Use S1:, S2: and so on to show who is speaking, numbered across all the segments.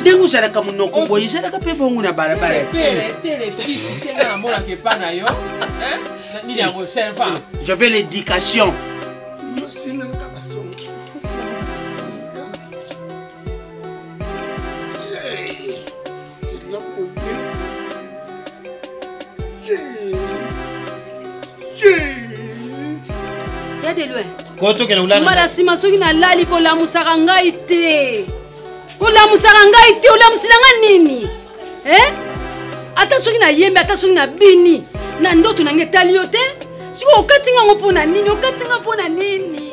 S1: ndenge ozalaka monoko boye ezalaka mpe bongo na balabala j'avais l'éducation
S2: ya de loin
S3: kotokela ulala
S2: mbala nsima soki nalali kolamusaka ngai te kolamusaka ngai te olamusila ngai nini eh? ata soki nayembi ata soki nabini na ndoto na ngai etali yo te sikoyo okati ngai yango mpo na nini okati ngai mpo na nini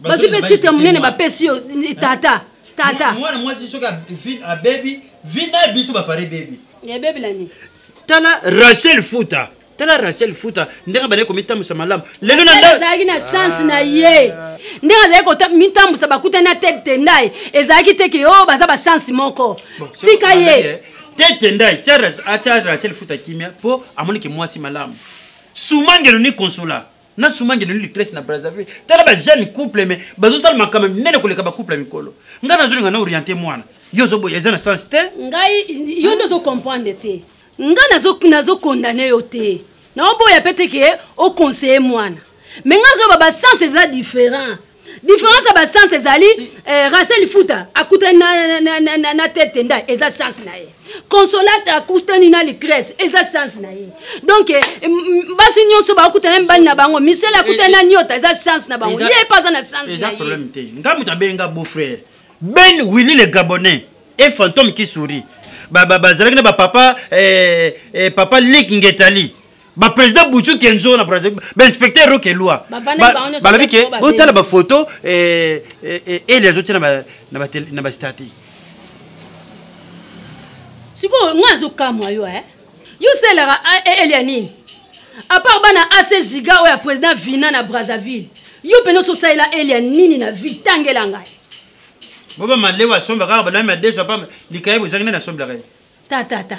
S2: bazwi mpe titre monene bapesi yo tata tata
S3: mwana mwasi soki abebi vi na biso bapare ebebi
S2: ebebi na nini
S3: tala rachel futa tala rachel futa ndenge abandaki komitambusa malamu lelo
S2: nazalaki na chance na ye ndenge azalaki komitambusa bakutani na ted tendai ezalaki te ke o oh, baza bachance moko tika ye
S3: ted tendai atya rachel futa kimia mpo amoniki mwasi malamu sumangelo ni consola na suma ngende nini lipresse na brazzaville tala bajeune couple me bazosala makambo minene koleka bacouple ya mikolo ngai nazolinga na oriente mwana yo ozoboya eza na sens te
S2: ngai yo nde ozocomprendre te ngai nazokondane nazo yo te naoboya mpe te ke oconseille mwana me ngai azoyoba bachance eza différent différence ya bachance ezali eh, rasel futa akutani na, na, na, na, na tete ndai eza chance na ye consolate akutani na ligrese eza chance na ye donc eh, basi nyonso bakutana mibali na bango michel akutani na niota eza chance na bango ye mpe aza na chance na ye
S3: nga moto abenga beau frère ben willi le gabonais e fantôme qui sourit bazalaki na bapapa eh, eh, papa lik ngetali ba président butu kenzo na brazzaville ba
S2: inspecteur roke loi
S3: balobi ke
S2: botala
S3: ba photo eh, eh, eh, eli azotia na ba na ba na ba statut
S2: sikoyo nga azokamwa yo eh yo selaka eli ya nini apart bana ac giga oyo ya président vina na brazzaville yo mpenza oso osalela eli ya nini na vie tangela ngai
S3: boba malewa asomba kaka banami ya deso apa likaye bozangi nani asombelaka ye
S2: tatata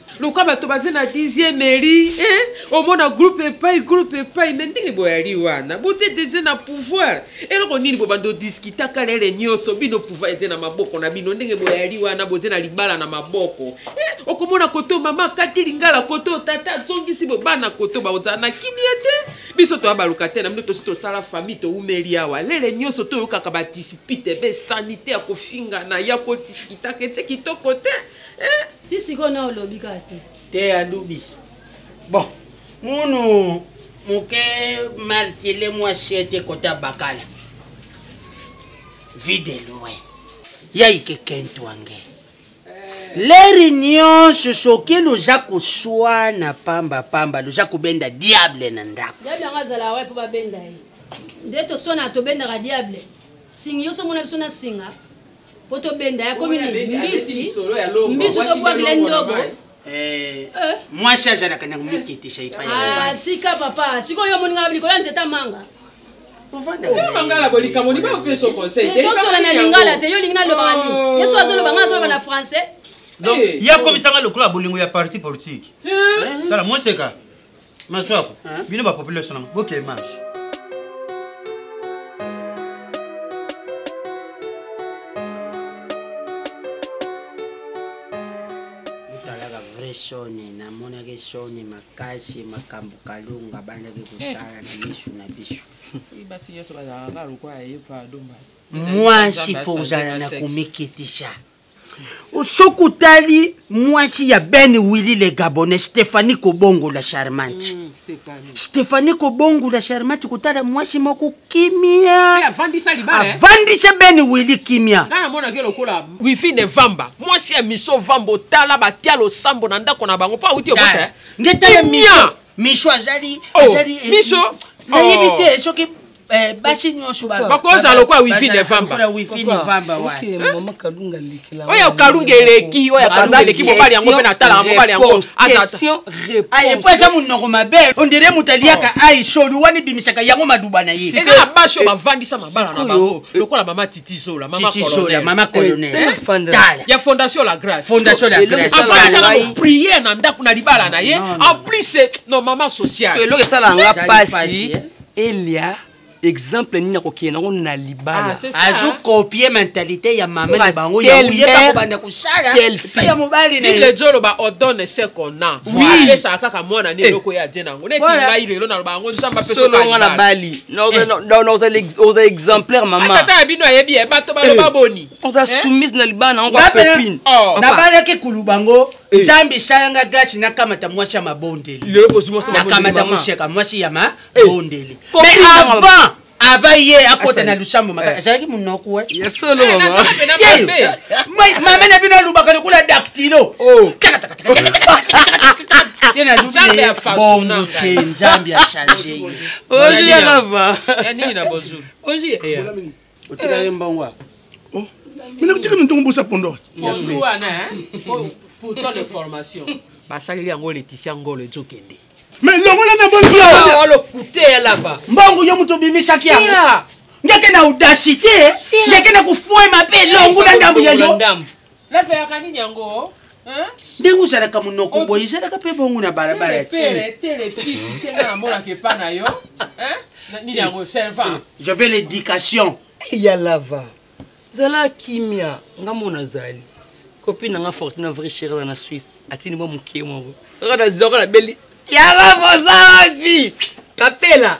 S4: loka bato baza na dixièmerie eh? omona groupe epai groupe epai me ndenge boyali wana botie deja na pouvoir eloko nini bobanda odiskitaka lele nyonso bino pouvoir ete na maboko na bino ndenge boyali wana botie na libala na maboko eh? okomona koto mama kati lingala koto tata azongisi bobana koto baozala na kimia te biso toya baluka te na bino tosi tosala famille toumeli awa lele nyonso toyokaka badisipite be sanite ya kofingana ya kotisikitaka ete kitoko te eh?
S2: ti sikoyo na olobi kaka te
S1: te alubi bon munu moke martile mwasi ete kota bakala vide loin yaike kentwange leri nyonso soki loza koswana pamba pamba loza kobenda diable na ndako
S2: diable yango azalaka wapi mpo babenda ye nde toswanaka tobendaka diable singi yo so omona biso na singa po tobenda ya komi nini mbisi mbisi tobwakile ndobo
S1: Eh,
S2: eh.
S1: mwasi azalaka na komikitisa epai
S2: ah, tika papa sikoyo omoni ngai likolo ya nzete amanga
S4: bangala bolikambo liba opesa conseil eh,
S2: tosola na lingala te yo olingi nalobaka nini oh. yesu azoloba ngai azoloba na français
S3: donc ye akomisanga lokola bolingo ya parti politique tala moseka Maswako, hein? bino ba population nango, boke image.
S1: soni namonaki soni makasi makambo kalunga abandaki kosala na misu na biso mwasi fo ozala na komikitisa soki otali mwasi ya ben willi le gabonais stéphanie kobongo la charmante mm, stéphanie kobongo la charmante kotala mwasi moko kimia
S4: avandisa eh?
S1: ben willi kimia
S4: wifi ne vamba mwasi ya miso vamba otala batia losambo na ndako na bango mpo auti obota eh? ngetala
S1: miso miso azali
S4: oh, miso
S1: nayebi te oh. soki Eh, basi nyonso
S4: bakozala lokola wifi
S5: nevambaoyo kalunga
S4: eleki oyo kalunga eleki mobali yango mpe natalaka mobali
S1: yangoepo ah, aza monoko mabe ondire moto aliaka oh. ai soli wana ebimisaka yango maduba na ye
S4: eza na basi oyo bavandisa mabala na bango eh. lokola mama titizola mama colonel
S1: eh,
S4: ya fondation la grace
S1: fondation la
S4: grace
S1: afandisaka
S4: priere na ndako na libala na ye en plus no mama sociale
S5: eloko esalanga
S1: pasi
S5: elia exemple nini akokende nango na libala
S1: ah, azo copie mentalite ya mama na bango ya
S5: koyeba
S1: kobanda kosala mpe ya mobali na ye
S4: oloba odone oh, ce
S5: qu'on a
S4: apesaka kaka mwana nini eh. eloko ye adie na yango
S5: neti
S4: ngai lelo naloba yango nzambe
S5: apesolonga na bali oza exemplaire mamatata
S4: ah, ya bino ayebi ye eh, bato baloba eh. boni
S5: oza soumise na libala
S1: na yango
S5: apepine
S4: oh.
S1: nabalaki kuluba ngo Eh. nzambe esala nga glasi nakamata mwasi ya
S5: mabondeliakamata
S1: moseka mwasi ya eh.
S5: mabondeli
S1: mais avant ava ye akota na lusambo makasi eh. azalaki monoko
S5: mama
S1: na bino alobaka lokola daktilo te na
S4: lubongo
S1: te nzambe achange ye
S4: otika
S5: ye mbongo
S1: wapi oh.
S6: mina kotika na ntongo bosa pondo
S4: pondu wana pour ton information basaleli yango leticia ngolo ezokende
S6: mais longola na bolokute
S5: ya laba
S1: mbongo yo moto obimisaki yango ngeke na audacité ngeke na kofuema mpe longola ndambo ya yo
S4: La verra nini yango
S1: ndenge ozalaka monoko boye ezalaka mpe bongo na balabala
S4: telefisi te nga namonaka epa na yo nini yango servant
S1: j'avais l'éducation
S5: eh, ya lava zala kimia nga mo nazali kopi na nga fortuna vrai chéri aza na suisse atindi mwa mokie moko soko nazoko nabeli ya lava oza wapi kapela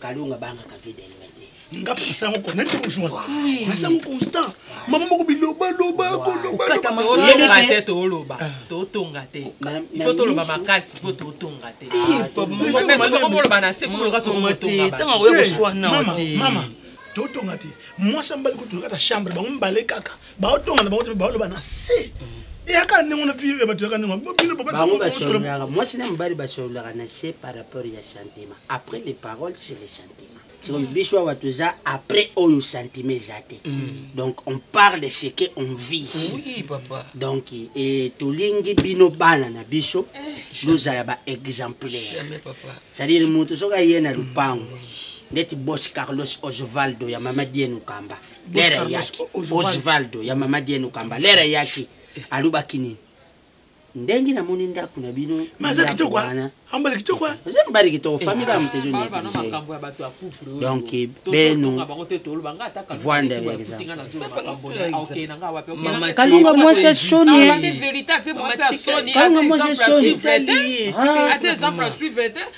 S1: kalunga bangaka vie de loin te
S6: nga mpe nasango ko nayebi soko jour nasango constant mama moko bilobaloba
S4: kolobakoloba te toloba ah. totonga te ifo toloba makasi mpo totonga te okoloba na se
S5: koloka
S6: tokomotongamama totonga te mwasi ambali kotolokata chambre bango mbale kaka baotonga na bango te baoloba na se eyaka ndenge na vie ya bato yaka ndenge bino
S1: babasololaka mwasi na mobali basololaka na se par rapport ya sentiment après les paroles c'est les sentiments sikoyo mm. biso awa toza après oyo sentiment eza te mm. donc on parle de ce que on vit
S5: oui, papa.
S1: donc e, tolingi bino bana na biso eh, bozala
S5: ba exemplaire
S1: c'est-à-dire moto soki aye na lopango ndeti bos carlos osvaldo ya mama dienu kamba lere eyaki
S6: osvaldo
S1: ya mama dieno kamba lere eyaki alobaki nini ndenge namoni ndako na bino mbali
S6: kitoko
S1: famille ya
S4: moto
S1: ezodonk beno
S5: vanda
S1: kalunga mwasi
S4: ya soni
S1: kalunga mwasi
S4: ya soni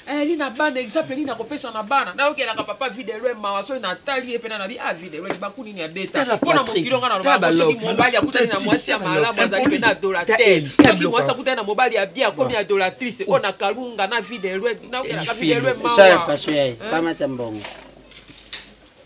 S4: ayali eh, na bana exemple nini akopesa na bana nayokelaka papa videloe mawa soki natali ye mpena nabi a ah, videloe libaku nini abeta mpo
S5: na
S4: mokili onga
S5: nalobasoki
S4: mobali akutani na mwasi ya malamu azali mpe na
S5: adolatere
S4: soki mwasi akutani na mobali ya bie akomi adolatrice oyo na kalunga na videloe nayokelaka
S1: videloe
S4: mawa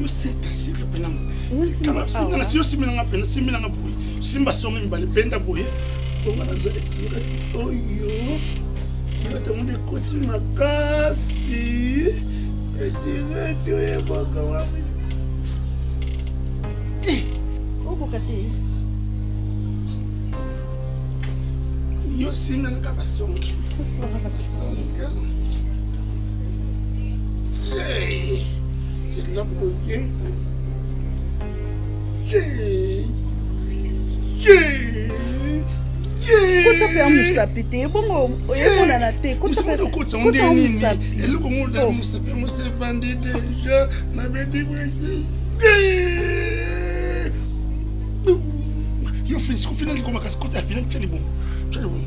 S1: yo
S6: seta sika
S1: mpena nga
S7: nasi yosimbi nanga mpena
S6: simbi nanga boye simba songe mibale mpenda boye bonga nazwa etirati oyo tirati yango ndekoti makasi etirati oyo ebaka wapi eh!
S7: okoka te
S6: yo simbi nanga basonge
S7: basonge Hey! kotya mpe ya mosapi te ebongo oyemonana te
S6: kotya
S7: mosapi
S6: eloko
S7: moda
S6: mosapi yango sepandi deja na bedibweki yo fisi kofina likoma kasi kota ya fina
S7: tya libongo
S8: tya libongo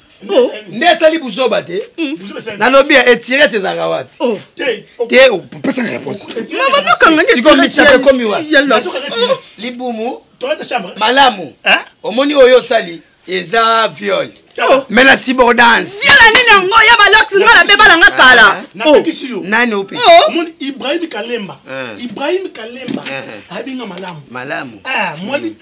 S7: Oh.
S8: nde asali buzoba te hmm. nalobi ya etirete ezalaka wapi oh. te
S6: opesaka oh,
S8: reponsekoo misato ekomi wapi libumu malamu omoni oyo osali eza viol mais na cibordance
S7: viol anini yango ya balox nga na beba nanga kala
S8: nani ope
S6: omoni ibrahim kalemba ibrahim kalemba ayebi nga
S8: malamu
S6: malamu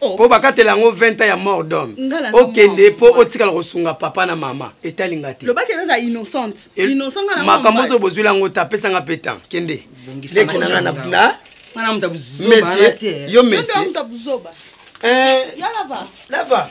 S8: oh. po bakatela yango 20 ans ya mort d'homme okende po otikala kosunga papa na mama
S7: etali nga te
S8: makambo ozo bozwila yango te apesanga mpe temps kende leki nanga na mesi yo
S7: mesi
S8: eh, lava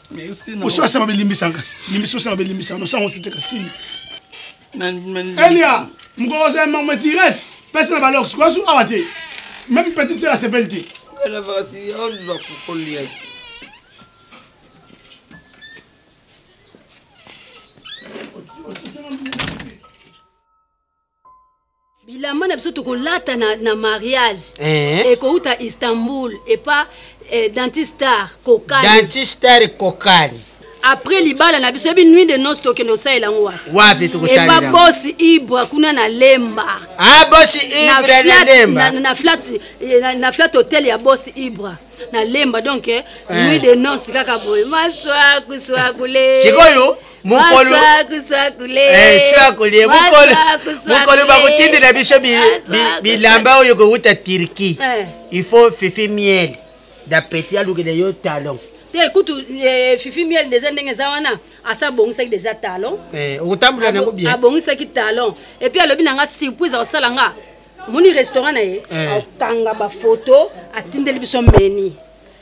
S6: oso asala mabe limbisa kasi limbisa osala mabe limbisa no sango
S5: sute kasi
S6: elia mokolo ozala mama direct pesa na balox kwasu awa te meme petit te asepeli te
S2: bilamba na biso tokolata na, na mariage
S1: eh.
S2: ekouta istanbul epa eh, dentistar kokani
S1: dentistar kokani
S2: après libala na biso yebi nuit de noce tokende osalela yango wapi
S1: wapi
S2: tokosalela
S1: eba
S2: bosi ibra kuna na lemba
S1: ah bosi ibra na lemba
S2: na flat eh, na flat hotel ya bosi ibra na lemba donc eh,
S1: eh.
S2: nuit de noce kaka boye maswaku swakule
S1: sikoyo mokolo eh, mokolo bakotindela biso bilamba oyo kowuta turquie
S2: eh.
S1: il faut fifi miel dapeti alukela yo talon
S2: te kutu eh, fifi miel deja ndenge eza wana asa abongisaki deja talon
S1: okotambola nango bien
S2: abongisaki talon epuis alobi na nga surprise akosala nga omoni restaurant na ye akokanga bafoto atindeli biso meni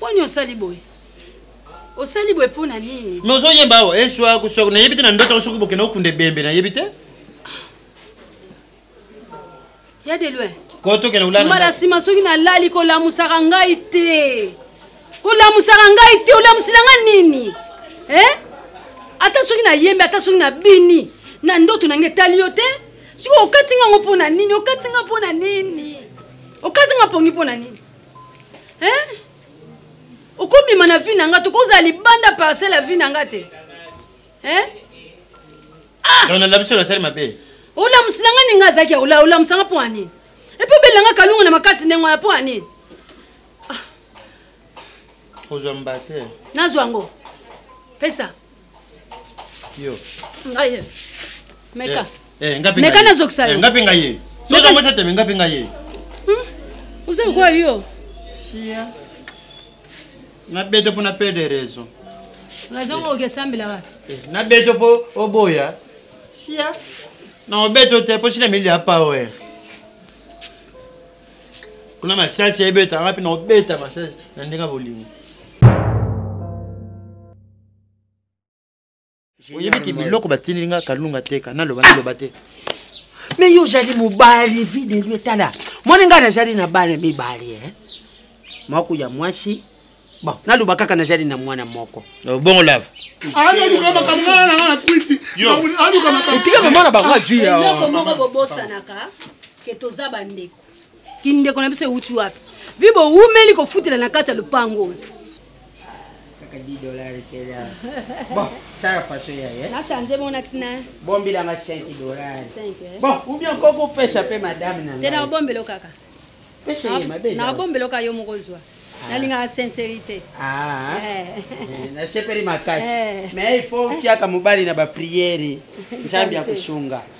S2: Poni osali boye? Osali boye pona nini?
S3: Mais ozo yemba awa eh, eswa kuswa na yebite na ndota soki bokenda okunda ebembe na yebite.
S2: Ya de loin.
S3: Ko tokenda ulala.
S2: Mala sima soki na lali ko lamusaka ngai te. Ko lamusaka ngai te, olamusila ngai nini? Eh? Ata soki na yembe, ata soki na bini, na ndoto na ngai etali yo te. Soki okati ngai ngo pona nini? Okati ngai pona nini? Okati ngai pongi pona nini? hein okomema na vie na nga tokozala libanda parcelle ya vie na nga te hein
S3: ah donc nalamusi oyo nasali mabe
S2: olamusi na nga ndenge azalaki ya ola olamusa nga mpo ya nini epe obelela nga kalunga na makasi ndenge wana mpo ya nini
S3: kozwa mbate
S2: nazwa yango pesa
S3: yo
S2: ngaye meka
S3: eh, eh ngapi
S2: meka nazokisa yo
S3: eh, ngapi ngaye soza mwesa teme ngapi ngaye hmm?
S2: uza kwa yo
S3: sia na beto pona pede raison
S2: raison ngo ke sambela wa
S3: eh, na beto po oboya sia na obeto te po sina mili ya power kuna masasi ebeta ngapi na obeta masasi na ndenge bolingo oyebi ke biloko batindeli nga kalunga teka naloba naloba te
S1: me yo ozali mobali vie de lui etala moni ngai nazali na bana mibale eh? moko ya mwasi bon naloba kaka nazali na mwana moko oh,
S3: bongo lava
S5: etika mama na bango ajui
S2: eloko moko bobosanaka ke toza bandeko kindeko na biso ewuti wapi vi bowumeli kofutela na kati ya lopango oyo
S1: bombilanga 5
S2: dollar
S1: bon ou bien koko opesa mpe madame na ngai
S2: nakobombela kaka nakobombela kaka yo moko ozwa ah. nalingaka sincérité
S1: ah.
S2: eh.
S1: Eh, nasepeli makasi
S2: eh.
S1: mais il faut otiaka mobali na bapriere nzambe ya kosunga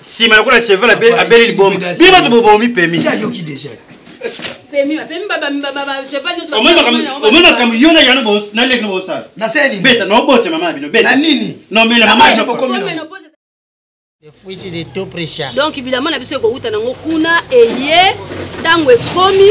S3: sima lokola cheval abeli
S8: liboma
S3: bino bato bobomi pemi omoni makambo yo na yano naleki na bosala beta nobotya mama na bino beta
S8: nini
S3: nomela mama
S2: donc bilama na biso ekowuta nango kuna eye ntango ekomi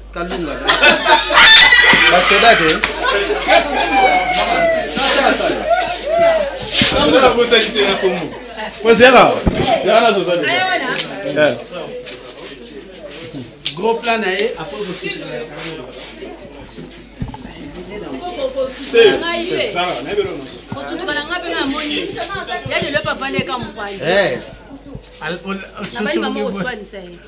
S3: kalunga basoda te
S1: gros plan na ye
S2: apres kosukala nga mpe nga moni ya lelo
S3: papa ndeka mopanzi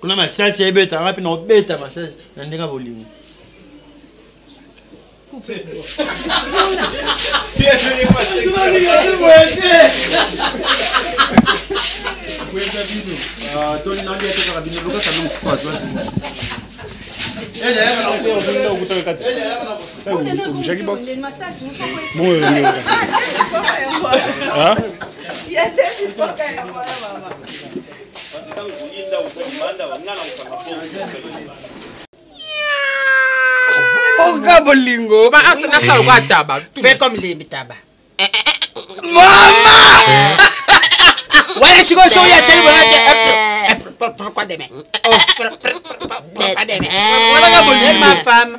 S3: kuna masasi ebeta wapi na obeta masasi na ndenge ya bolingo
S2: Jackie Box. Bon, euh, euh,
S3: euh. Hein?
S5: oka bolingo nasaloka taba
S1: fe comme les bitaba eh, eh, eh.
S5: mama
S1: wala sikoyo soki asali boyaka te pourquoi demain pourquoi demain ma femme